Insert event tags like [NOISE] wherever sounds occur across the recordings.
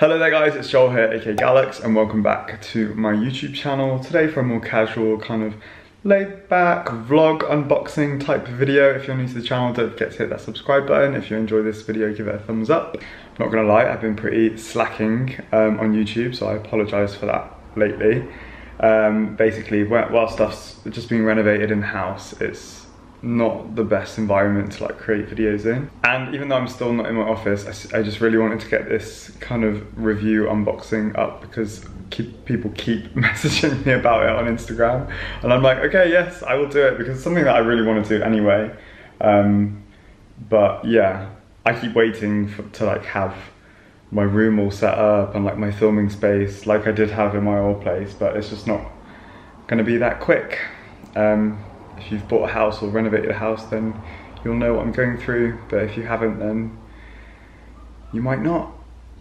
Hello there guys, it's Joel here, aka Gallucks, and welcome back to my YouTube channel. Today for a more casual, kind of laid back vlog unboxing type video. If you're new to the channel, don't forget to hit that subscribe button. If you enjoy this video, give it a thumbs up. I'm not gonna lie, I've been pretty slacking um, on YouTube, so I apologize for that lately. Um, basically, while stuff's just being renovated in the house, it's not the best environment to like create videos in. And even though I'm still not in my office, I, I just really wanted to get this kind of review unboxing up because keep, people keep [LAUGHS] messaging me about it on Instagram. And I'm like, okay, yes, I will do it because it's something that I really want to do anyway. Um, but yeah, I keep waiting for, to like have my room all set up and like my filming space like I did have in my old place, but it's just not gonna be that quick. Um, if you've bought a house or renovated a house, then you'll know what I'm going through. But if you haven't, then you might not.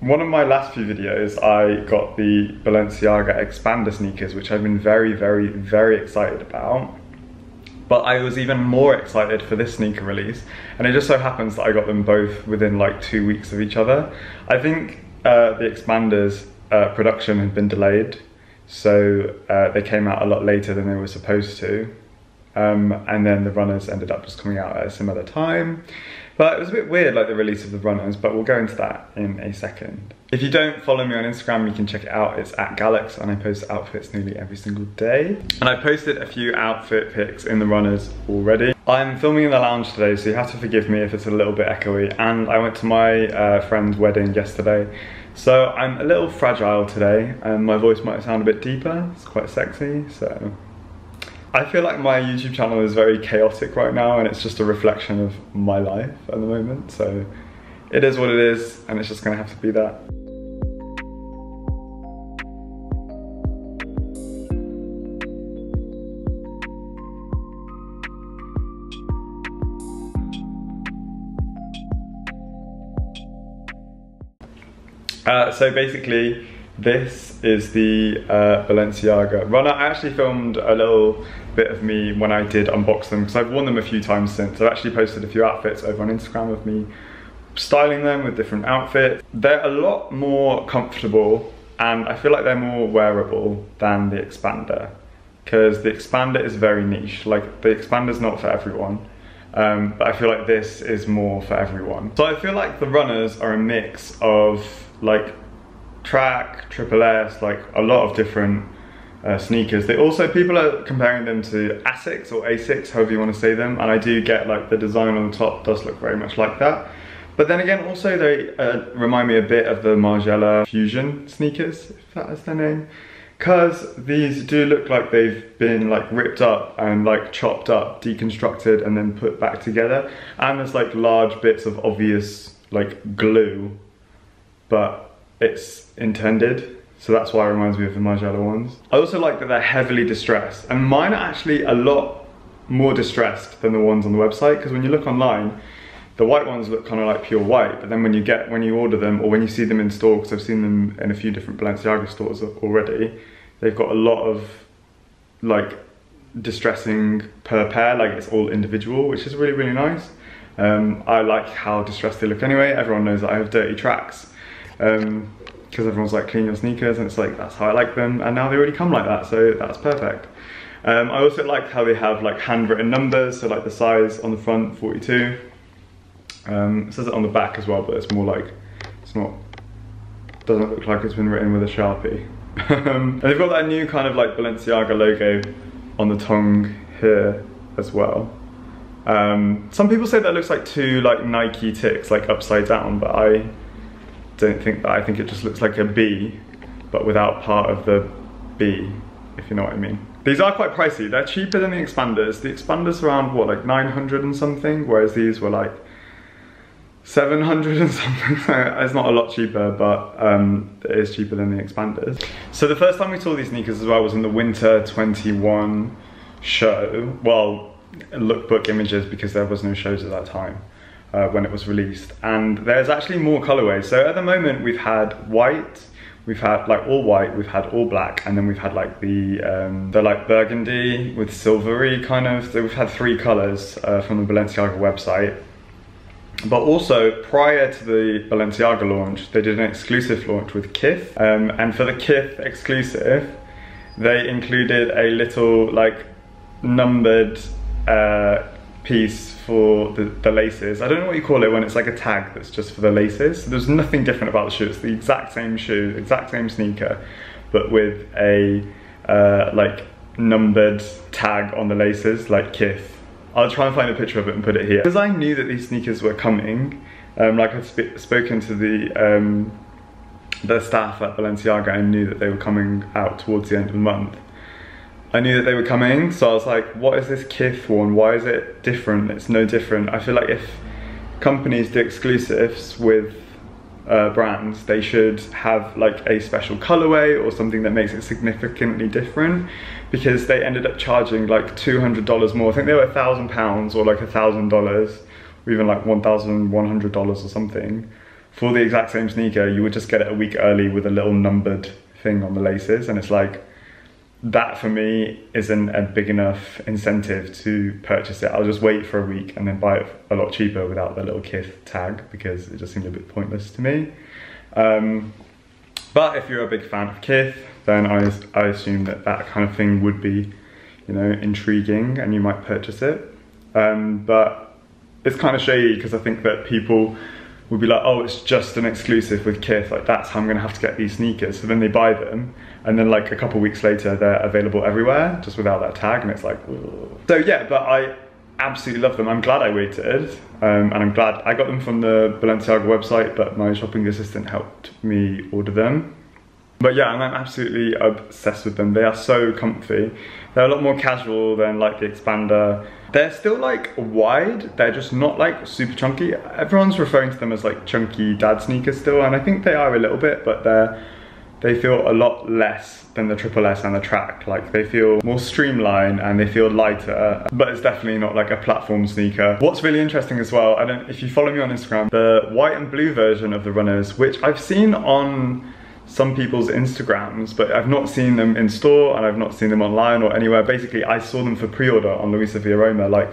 One of my last few videos, I got the Balenciaga Expander sneakers, which I've been very, very, very excited about. But I was even more excited for this sneaker release. And it just so happens that I got them both within like two weeks of each other. I think uh, the Expanders uh, production had been delayed. So uh, they came out a lot later than they were supposed to. Um, and then the runners ended up just coming out at a similar time. But it was a bit weird, like the release of the runners, but we'll go into that in a second. If you don't follow me on Instagram, you can check it out. It's at Gallucks, and I post outfits nearly every single day. And I posted a few outfit pics in the runners already. I'm filming in the lounge today, so you have to forgive me if it's a little bit echoey. And I went to my uh, friend's wedding yesterday, so I'm a little fragile today, and my voice might sound a bit deeper. It's quite sexy, so I feel like my YouTube channel is very chaotic right now and it's just a reflection of my life at the moment. So it is what it is and it's just gonna have to be that. Uh, so basically, this is the uh, Balenciaga runner. I actually filmed a little bit of me when I did unbox them because I've worn them a few times since. I've actually posted a few outfits over on Instagram of me styling them with different outfits. They're a lot more comfortable and I feel like they're more wearable than the Expander because the Expander is very niche. Like the Expander's not for everyone. Um, but I feel like this is more for everyone. So I feel like the runners are a mix of like track, triple S, like a lot of different uh, sneakers. They also, people are comparing them to Asics or Asics, however you want to say them. And I do get like the design on the top does look very much like that. But then again, also they uh, remind me a bit of the Margiela Fusion sneakers, if that is their name. Cause these do look like they've been like ripped up and like chopped up, deconstructed and then put back together. And there's like large bits of obvious like glue, but it's intended. So that's why it reminds me of the Margiela ones. I also like that they're heavily distressed. And mine are actually a lot more distressed than the ones on the website. Because when you look online, the white ones look kind of like pure white. But then when you get, when you order them or when you see them in store, because I've seen them in a few different Balenciaga stores already, they've got a lot of like distressing per pair. Like it's all individual, which is really, really nice. Um, I like how distressed they look anyway. Everyone knows that I have dirty tracks because everyone's like clean your sneakers and it's like that's how I like them and now they already come like that so that's perfect. Um, I also like how they have like handwritten numbers so like the size on the front 42. Um, it says it on the back as well but it's more like it's not doesn't look like it's been written with a sharpie. Um, and they've got that new kind of like Balenciaga logo on the tongue here as well. Um, some people say that looks like two like Nike ticks like upside down but I don't think that. I think it just looks like a B, but without part of the B, if you know what I mean. These are quite pricey. They're cheaper than the expanders. The expanders around what, like 900 and something, whereas these were like 700 and [LAUGHS] something. it's not a lot cheaper, but um, it is cheaper than the expanders. So the first time we saw these sneakers as well was in the winter 21 show. Well, lookbook images because there was no shows at that time uh, when it was released. And there's actually more colorways. So at the moment we've had white, we've had like all white, we've had all black, and then we've had like the um, the like burgundy with silvery kind of. So we've had three colors uh, from the Balenciaga website. But also, prior to the Balenciaga launch, they did an exclusive launch with Kith. Um, and for the Kith exclusive, they included a little like numbered uh, piece for the, the, laces. I don't know what you call it when it's like a tag that's just for the laces. So there's nothing different about the shoe. It's the exact same shoe, exact same sneaker, but with a uh, like numbered tag on the laces, like Kith. I'll try and find a picture of it and put it here. Because I knew that these sneakers were coming, um, like I'd sp spoken to the um, the staff at Balenciaga and knew that they were coming out towards the end of the month. I knew that they were coming, so I was like, what is this Kith one? Why is it different? It's no different. I feel like if companies do exclusives with uh, brands, they should have like a special colorway or something that makes it significantly different because they ended up charging like $200 more. I think they were a thousand pounds or like a thousand dollars or even like $1,100 or something for the exact same sneaker. You would just get it a week early with a little numbered thing on the laces and it's like, that for me isn't a big enough incentive to purchase it. I'll just wait for a week and then buy it a lot cheaper without the little Kith tag because it just seemed a bit pointless to me. Um, but if you're a big fan of Kith, then I, I assume that that kind of thing would be, you know, intriguing and you might purchase it. Um, but it's kind of shady because I think that people would be like, oh, it's just an exclusive with Kith, like that's how I'm gonna have to get these sneakers. So then they buy them, and then like a couple weeks later, they're available everywhere, just without that tag, and it's like, Ugh. so yeah, but I absolutely love them. I'm glad I waited, um, and I'm glad I got them from the Balenciaga website, but my shopping assistant helped me order them. But yeah, I'm absolutely obsessed with them. They are so comfy. They're a lot more casual than like the Expander. They're still like wide, they're just not like super chunky. Everyone's referring to them as like chunky dad sneakers still, and I think they are a little bit, but they're they feel a lot less than the Triple S and the Track. Like they feel more streamlined and they feel lighter, but it's definitely not like a platform sneaker. What's really interesting as well, I don't, if you follow me on Instagram, the white and blue version of the runners, which I've seen on some people's Instagrams, but I've not seen them in store and I've not seen them online or anywhere. Basically, I saw them for pre-order on Luisa Via Roma like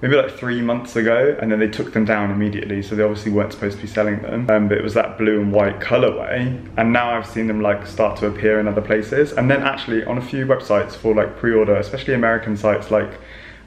maybe like three months ago and then they took them down immediately so they obviously weren't supposed to be selling them. Um, but it was that blue and white colorway and now I've seen them like start to appear in other places. And then actually on a few websites for like pre-order especially American sites like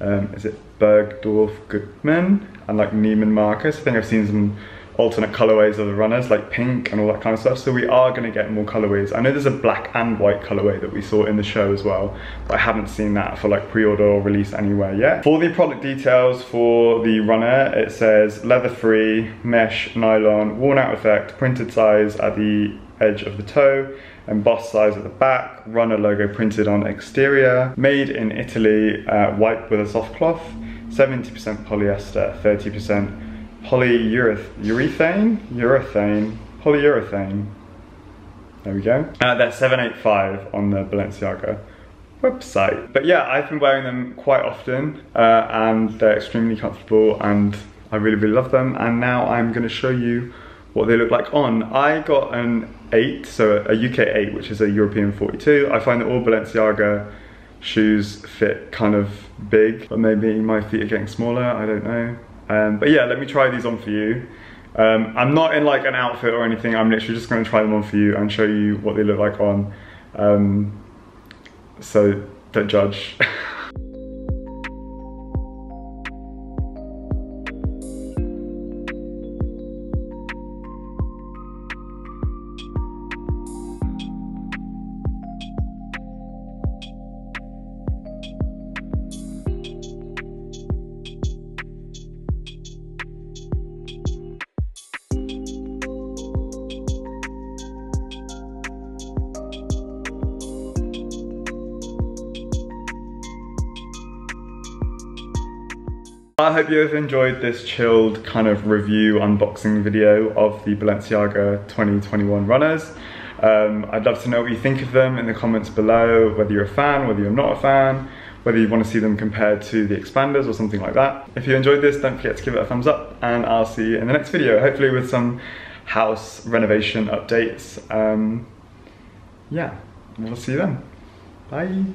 um, is it Bergdorf Goodman and like Neiman Marcus? I think I've seen some alternate colorways of the runners, like pink and all that kind of stuff. So we are gonna get more colorways. I know there's a black and white colorway that we saw in the show as well, but I haven't seen that for like pre-order or release anywhere yet. For the product details for the runner, it says leather-free, mesh, nylon, worn-out effect, printed size at the edge of the toe, embossed size at the back, runner logo printed on exterior, made in Italy, uh, white with a soft cloth, 70% polyester, 30% polyurethane, urethane, polyurethane. There we go. Uh, they're 785 on the Balenciaga website. But yeah, I've been wearing them quite often uh, and they're extremely comfortable and I really, really love them. And now I'm gonna show you what they look like on. I got an 8, so a UK 8, which is a European 42. I find that all Balenciaga shoes fit kind of big, but maybe my feet are getting smaller, I don't know. Um, but yeah, let me try these on for you. Um, I'm not in like an outfit or anything, I'm literally just gonna try them on for you and show you what they look like on. Um, so don't judge. [LAUGHS] I hope you have enjoyed this chilled kind of review unboxing video of the Balenciaga 2021 runners. Um, I'd love to know what you think of them in the comments below, whether you're a fan, whether you're not a fan, whether you want to see them compared to the expanders or something like that. If you enjoyed this, don't forget to give it a thumbs up and I'll see you in the next video, hopefully with some house renovation updates. Um, yeah, we'll see you then. Bye.